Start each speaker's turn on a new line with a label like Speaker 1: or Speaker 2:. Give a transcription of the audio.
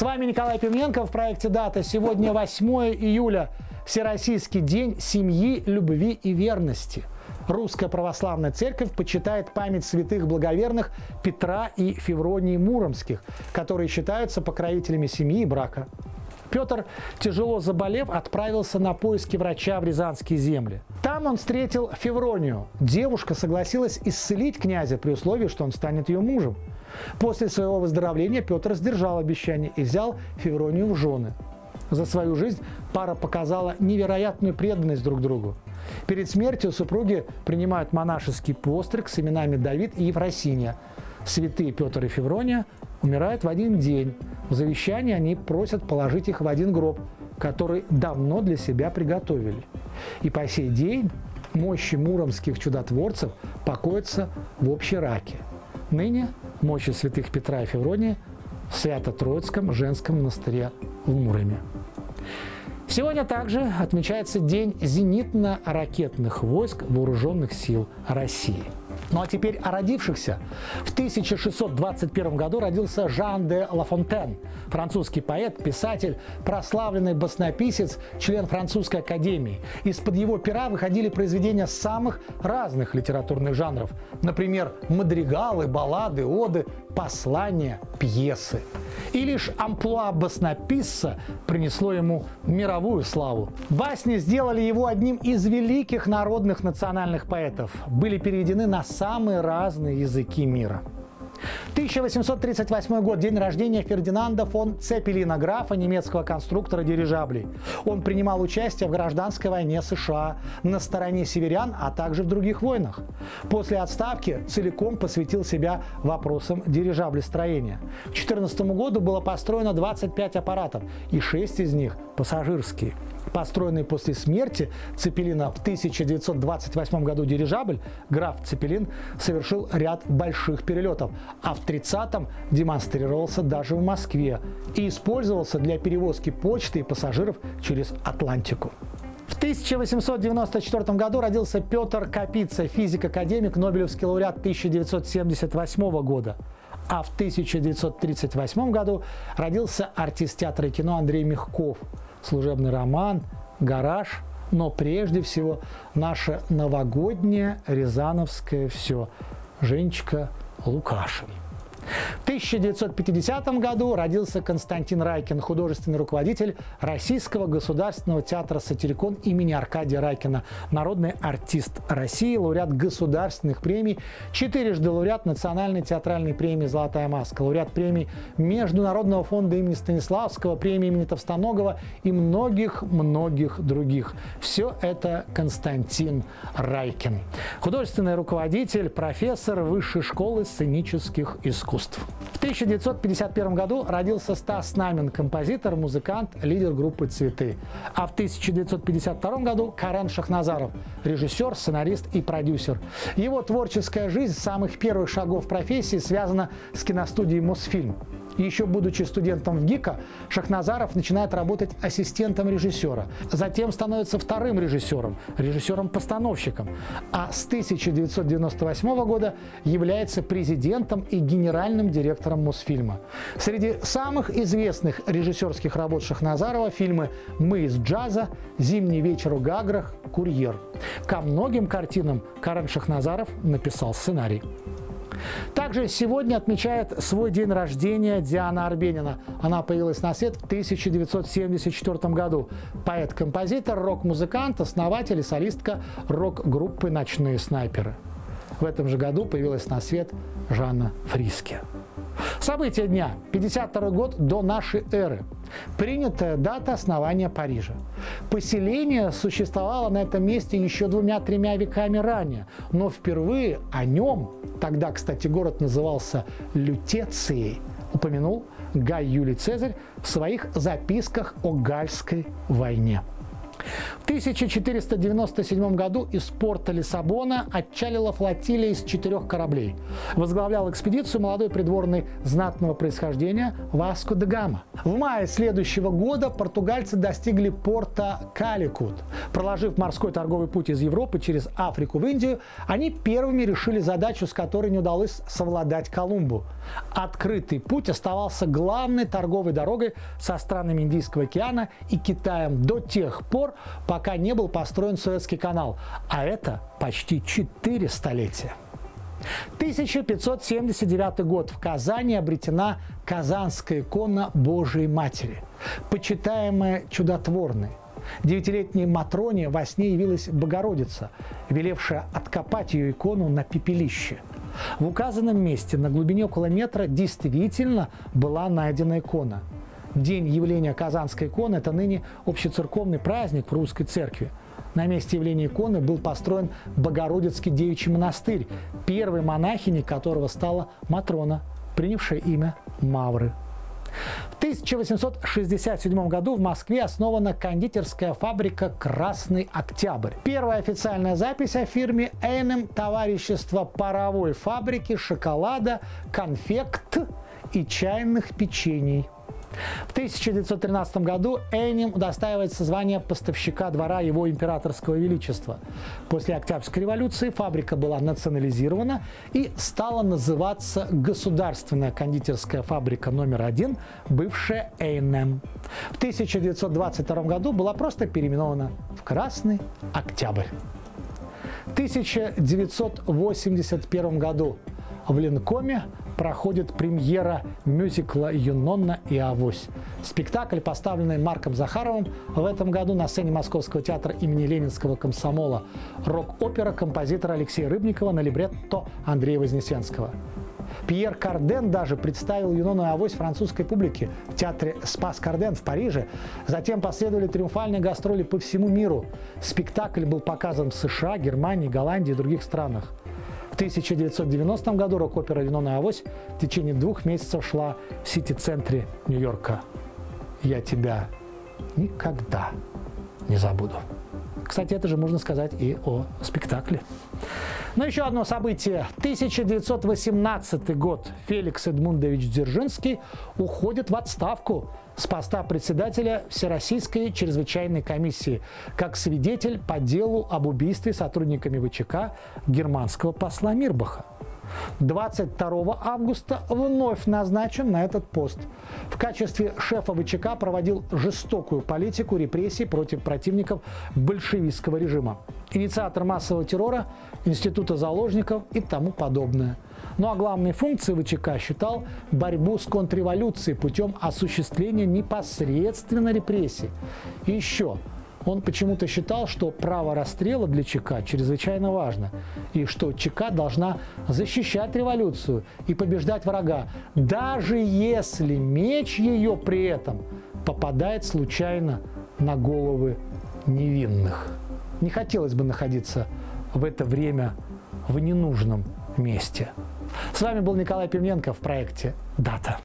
Speaker 1: С вами Николай Пименко в проекте «Дата». Сегодня 8 июля. Всероссийский день семьи, любви и верности. Русская православная церковь почитает память святых благоверных Петра и Февронии Муромских, которые считаются покровителями семьи и брака. Петр, тяжело заболев, отправился на поиски врача в Рязанские земли. Там он встретил Февронию. Девушка согласилась исцелить князя при условии, что он станет ее мужем. После своего выздоровления Петр сдержал обещание и взял Февронию в жены. За свою жизнь пара показала невероятную преданность друг другу. Перед смертью супруги принимают монашеский постриг с именами Давид и Ефросинья. Святые Петр и Феврония умирают в один день. В завещании они просят положить их в один гроб, который давно для себя приготовили. И по сей день мощи муромских чудотворцев покоятся в общей раке. Ныне мощи святых Петра и Феврония в Свято-Троицком женском монастыре в Муроме. Сегодня также отмечается День зенитно-ракетных войск Вооруженных сил России – ну а теперь о родившихся. В 1621 году родился Жан де Лафонтен, французский поэт, писатель, прославленный баснописец, член французской академии. Из-под его пера выходили произведения самых разных литературных жанров. Например, мадригалы, баллады, оды, послания, пьесы. И лишь амплуа баснописца принесло ему мировую славу. Басни сделали его одним из великих народных национальных поэтов. Были переведены на самые разные языки мира. 1838 год – день рождения Фердинанда фон Цепелина, графа немецкого конструктора дирижаблей. Он принимал участие в гражданской войне США на стороне северян, а также в других войнах. После отставки целиком посвятил себя вопросам дирижаблестроения. К 2014 году было построено 25 аппаратов, и 6 из них пассажирские – Построенный после смерти Цепелина в 1928 году дирижабль граф Цепелин совершил ряд больших перелетов, а в 30-м демонстрировался даже в Москве и использовался для перевозки почты и пассажиров через Атлантику. В 1894 году родился Петр Капица, физик-академик, Нобелевский лауреат 1978 года. А в 1938 году родился артист театра и кино Андрей Мягков – служебный роман, гараж, но прежде всего наше новогоднее рязановское все. Женечка Лукашин. В 1950 году родился Константин Райкин, художественный руководитель Российского государственного театра «Сатирикон» имени Аркадия Райкина, народный артист России, лауреат государственных премий, четырежды лауреат Национальной театральной премии «Золотая маска», лауреат премий Международного фонда имени Станиславского, премии имени Товстоногова и многих-многих других. Все это Константин Райкин. Художественный руководитель, профессор Высшей школы сценических искусств искусств. В 1951 году родился Стас Намин, композитор, музыкант, лидер группы «Цветы». А в 1952 году Карен Шахназаров, режиссер, сценарист и продюсер. Его творческая жизнь с самых первых шагов профессии связана с киностудией «Мосфильм». Еще будучи студентом в ГИКа, Шахназаров начинает работать ассистентом режиссера. Затем становится вторым режиссером, режиссером-постановщиком. А с 1998 года является президентом и генеральным директором Мосфильма. Среди самых известных режиссерских работ Шахназарова фильмы «Мы из джаза», «Зимний вечер в Гаграх», «Курьер». Ко многим картинам Карен Шахназаров написал сценарий. Также сегодня отмечает свой день рождения Диана Арбенина. Она появилась на свет в 1974 году. Поэт-композитор, рок-музыкант, основатель и солистка рок-группы «Ночные снайперы». В этом же году появилась на свет Жанна Фриске. События дня. 52 год до нашей эры. Принятая дата основания Парижа. Поселение существовало на этом месте еще двумя-тремя веками ранее, но впервые о нем, тогда, кстати, город назывался Лютецией, упомянул Гай Юлий Цезарь в своих записках о Гальской войне. В 1497 году из порта Лиссабона отчалила флотилия из четырех кораблей. Возглавлял экспедицию молодой придворный знатного происхождения Васко де Гама. В мае следующего года португальцы достигли порта Каликут. Проложив морской торговый путь из Европы через Африку в Индию, они первыми решили задачу, с которой не удалось совладать Колумбу. Открытый путь оставался главной торговой дорогой со странами Индийского океана и Китаем до тех пор, пока не был построен Суэцкий канал. А это почти четыре столетия. 1579 год. В Казани обретена Казанская икона Божией Матери, почитаемая чудотворной. Девятилетней Матроне во сне явилась Богородица, велевшая откопать ее икону на пепелище. В указанном месте на глубине около метра действительно была найдена икона – День явления Казанской иконы – это ныне общецерковный праздник в русской церкви. На месте явления иконы был построен Богородицкий девичий монастырь, первой монахиней которого стала Матрона, принявшая имя Мавры. В 1867 году в Москве основана кондитерская фабрика «Красный Октябрь». Первая официальная запись о фирме «Эйнем» – товарищество паровой фабрики шоколада, конфект и чайных печений – в 1913 году Эйнем удостаивается звания поставщика двора его императорского величества. После Октябрьской революции фабрика была национализирована и стала называться Государственная кондитерская фабрика номер один, бывшая Эйнем. В 1922 году была просто переименована в Красный Октябрь. В 1981 году в Ленкоме проходит премьера мюзикла «Юнонна и Авось». Спектакль, поставленный Марком Захаровым в этом году на сцене Московского театра имени Ленинского комсомола. Рок-опера композитора Алексея Рыбникова на либретто Андрея Вознесенского. Пьер Карден даже представил Юнону и Авось французской публике в театре «Спас Карден» в Париже. Затем последовали триумфальные гастроли по всему миру. Спектакль был показан в США, Германии, Голландии и других странах. В 1990 году рок-опера «Вино авось» в течение двух месяцев шла в сити-центре Нью-Йорка. «Я тебя никогда не забуду». Кстати, это же можно сказать и о спектакле. Но еще одно событие. 1918 год. Феликс Эдмундович Дзержинский уходит в отставку с поста председателя Всероссийской чрезвычайной комиссии как свидетель по делу об убийстве сотрудниками ВЧК германского посла Мирбаха. 22 августа вновь назначен на этот пост. В качестве шефа ВЧК проводил жестокую политику репрессий против противников большевистского режима. Инициатор массового террора, института заложников и тому подобное. Ну а главной функцией ВЧК считал борьбу с контрреволюцией путем осуществления непосредственно репрессий. И еще он почему-то считал, что право расстрела для ЧК чрезвычайно важно, и что ЧК должна защищать революцию и побеждать врага, даже если меч ее при этом попадает случайно на головы невинных. Не хотелось бы находиться в это время в ненужном месте. С вами был Николай Пименко в проекте «Дата».